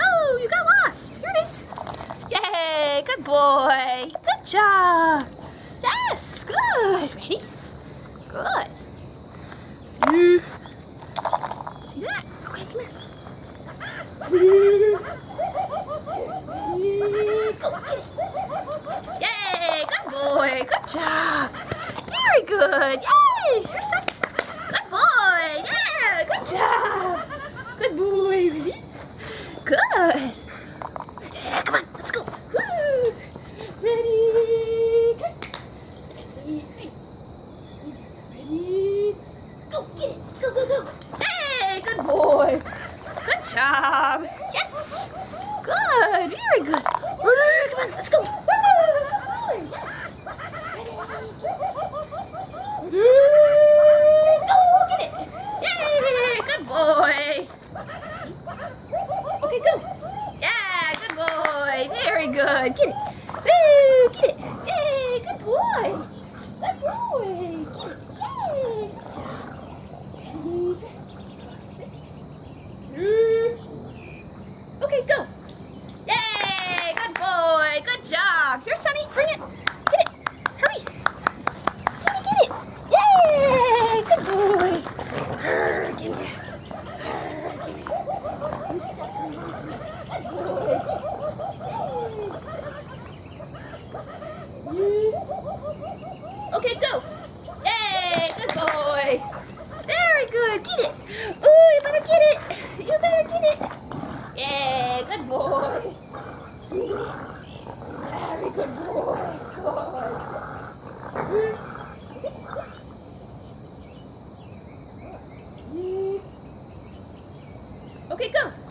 Oh, you got lost. Here it is. Yay, good boy. Good job. Yes, good. Ready? Good. See that? Okay, come here. Go, get it. Yay, good boy. Good job. Very good. Yay, here's some. Good boy. Good. Come on, let's go. Woo. Ready? Ready? Ready? Go, get it. Go, go, go. Hey, good boy. Good job. Yes. Good. Very good. Ready? Come on, let's go. Ready? Go, get it. Yay, good boy. Okay, go. Yeah, good boy. Very good. Get it. Woo, get it. Yay, good boy. Good boy. Get it. Okay, go. Yay, good boy. Good job. Here, Sonny, bring it. Get it. Hurry. Get it, get it. Yay, good boy. Arr, Give me that. Arr, Give me that. You step on me. Good boy. Yay. Okay, go. Yay, good boy. Very good. Get it. Ooh, you better get it. You better get it. Yay, good boy. Very good boy. Good. Okay, go.